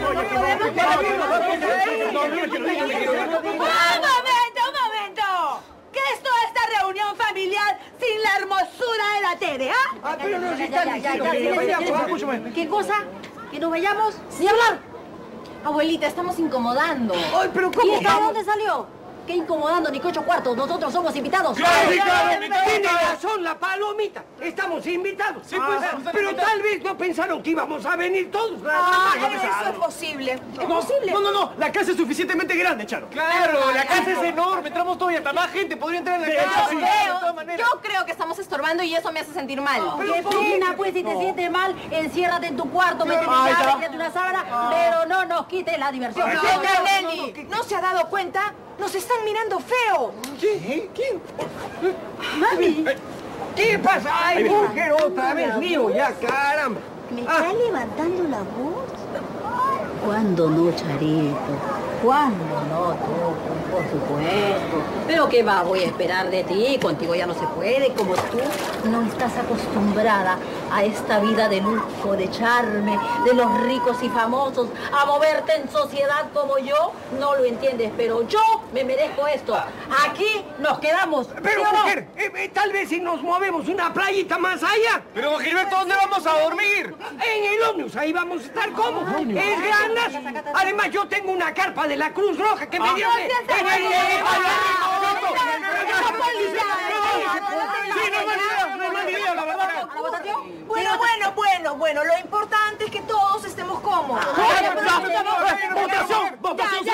momento, un momento! ¿Qué es toda esta reunión familiar sin la hermosura de la Tere, ah? Ah, pero nos están diciendo que vayamos. ¿Qué cosa? ¿Que nos vayamos? ¡Sin hablar! Abuelita, estamos incomodando. Ay, pero ¿Y ¿cómo? esta de dónde salió? ¿Qué incomodando, ni cocho cuartos? Nosotros somos invitados. Tiene razón la palomita. Estamos invitados. pues, Ah, pero invitados. tal vez no pensaron que íbamos a venir todos. Ah, más. eso es posible. Es No, posible. no, no, no, la casa es suficientemente grande, Charo. Claro, la casa es enorme, entramos todos y hasta más gente podría entrar en la casa. Maneras. yo creo que estamos estorbando y eso me hace sentir mal. Qué pena, pues, si te sientes mal, enciérrate en tu cuarto, métete métete una sábana, pero no nos quites la diversión. Doña Nelly, ¿no se ha dado cuenta? Nos están mirando feo. ¿Qué? ¿Quién? Mami. ¿Qué pasa? Ay, mujer, otra vez mío, ya, caramba. ¿Me Ah. está levantando la voz? ¿Cuándo no, Charito? ¿Cuándo no, tú? Por supuesto. Pero ¿qué va? Voy a esperar de ti. Contigo ya no se puede. Como tú no estás acostumbrada a esta vida de lujo, de charme, de los ricos y famosos, a moverte en sociedad como yo, no lo entiendes. Pero yo me merezco esto. Aquí nos quedamos. Pero, ¿sí o no? mujer, eh, eh, tal vez si nos movemos una playita más allá. Pero, don Gilberto, ¿dónde vamos a dormir? En el ómnus, ahí vamos a estar cómodos. Es Además, yo tengo una carpa de la Cruz Roja que me dio... Bueno, bueno, bueno, bueno, lo importante es que todos estemos cómodos. Votación, votación,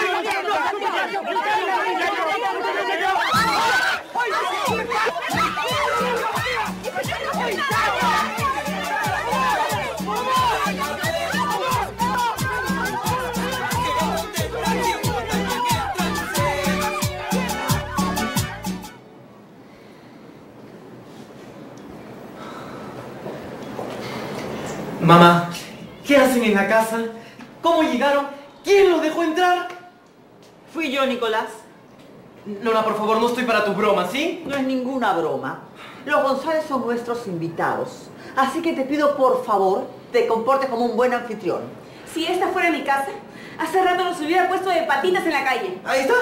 Mamá, ¿qué hacen en la casa? ¿Cómo llegaron? ¿Quién los dejó entrar? Fui yo, Nicolás. Lola, por favor, no estoy para tu broma, ¿sí? No es ninguna broma. Los González son nuestros invitados. Así que te pido, por favor, te comportes como un buen anfitrión. Si esta fuera mi casa, hace rato nos hubiera puesto de patitas en la calle. Ahí está.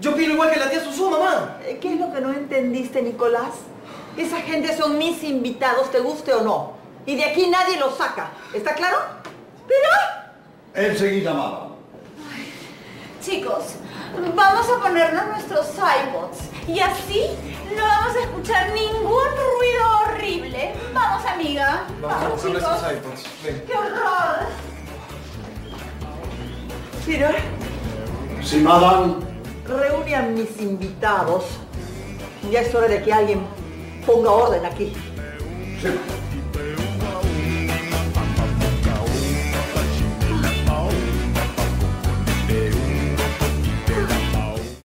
Yo pido igual que la tía Susú, mamá. Eh, ¿Qué es lo que no entendiste, Nicolás? Esa gente son mis invitados, te guste o no. Y de aquí nadie los saca. ¿Está claro? Pero... Enseguida, mamá. Chicos, vamos a ponernos nuestros iPods y así no vamos a escuchar ningún ruido horrible. Vamos, amiga. Vamos, chicos. iPods. Ven. ¡Qué horror! Peter, Sí, madame. reúne a mis invitados. Ya es hora de que alguien ponga orden aquí. Sí.